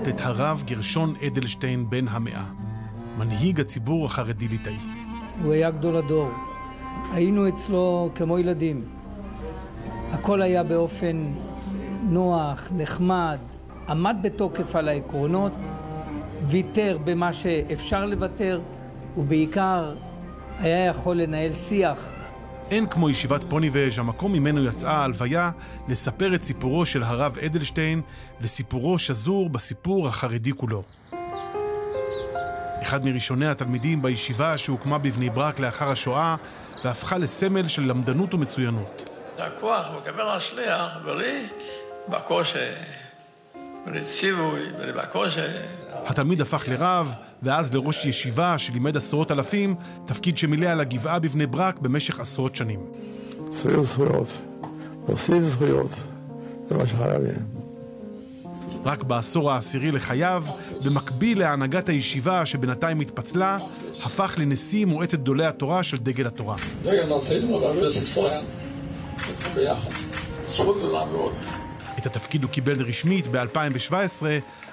את הרב גרשון אדלשטיין בן המאה, מנהיג הציבור החרדי-ליטאי. הוא היה גדול הדור. היינו אצלו כמו ילדים. הכל היה באופן נוח, נחמד, עמד בתוקף על העקרונות, ויתר במה שאפשר לוותר, ובעיקר היה יכול לנהל שיח. אין כמו ישיבת פוניבז', המקום ממנו יצאה ההלוויה, לספר את סיפורו של הרב אדלשטיין, וסיפורו שזור בסיפור החרדי כולו. אחד מראשוני התלמידים בישיבה שהוקמה בבני ברק לאחר השואה, והפכה לסמל של למדנות ומצוינות. הכוח מקבל השליח, ולי בקושי, התלמיד הפך לרב, ואז לראש ישיבה שלימד עשרות אלפים, תפקיד שמילא על הגבעה בבני ברק במשך עשרות שנים. זכויות זכויות, להוסיף זכויות, זה מה שחייבים. רק בעשור העשירי לחייו, במקביל להנהגת הישיבה שבינתיים התפצלה, הפך לנשיא מועצת גדולי התורה של דגל התורה. דגל רצינו בארץ ישראל, ביחד. זכות גדולה מאוד. את התפקיד הוא קיבל רשמית ב-2017,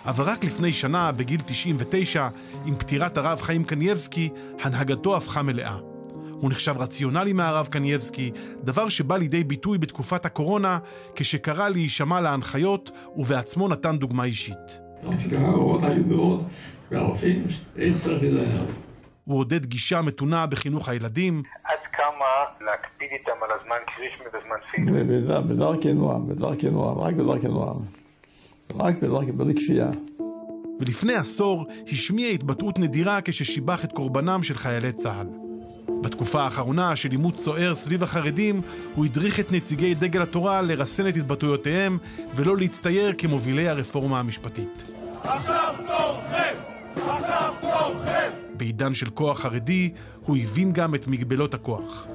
אבל רק לפני שנה, בגיל 99, עם פטירת הרב חיים קנייבסקי, הנהגתו הפכה מלאה. הוא נחשב רציונלי מהרב קנייבסקי, דבר שבא לידי ביטוי בתקופת הקורונה, כשקרא להישמע להנחיות, ובעצמו נתן דוגמה אישית. ההוראות היו ברורות, והרופאים, איך צריך להיזהר. הוא עודד גישה מתונה בחינוך הילדים, כמה להקפיד איתם על הזמן קרישמי בזמן תפילה. בדרכי נועם, בדרכי נועם, רק בדרכי נועם. רק בדרכי, בלי כפייה. ולפני עשור השמיע התבטאות נדירה כששיבח את קורבנם של חיילי צה"ל. בתקופה האחרונה של עימות סוער סביב החרדים, הוא הדריך את נציגי דגל התורה לרסן את התבטאויותיהם ולא להצטייר כמובילי הרפורמה המשפטית. עכשיו תורכם! עכשיו תורכם! בעידן של כוח חרדי, הוא הבין גם את מגבלות הכוח.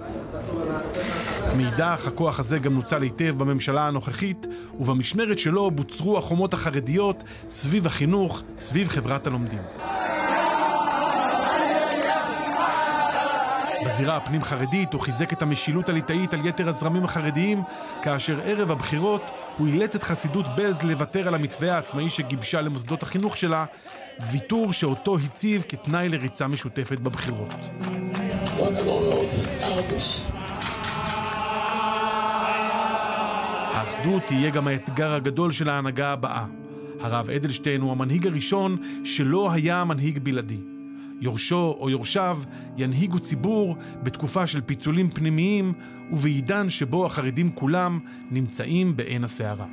מאידך, הכוח הזה גם נוצל היטב בממשלה הנוכחית, ובמשמרת שלו בוצרו החומות החרדיות סביב החינוך, סביב חברת הלומדים. בזירה הפנים-חרדית הוא חיזק את המשילות הליטאית על יתר הזרמים החרדיים, כאשר ערב הבחירות הוא אילץ את חסידות בעלז לוותר על המתווה העצמאי שגיבשה למוסדות החינוך שלה, ויתור שאותו הציב כתנאי לריצה משותפת בבחירות. האחדות תהיה גם האתגר הגדול של ההנהגה הבאה. הרב אדלשטיין הוא המנהיג הראשון שלא היה מנהיג בלעדי. יורשו או יורשיו ינהיגו ציבור בתקופה של פיצולים פנימיים ובעידן שבו החרדים כולם נמצאים בעין הסערה.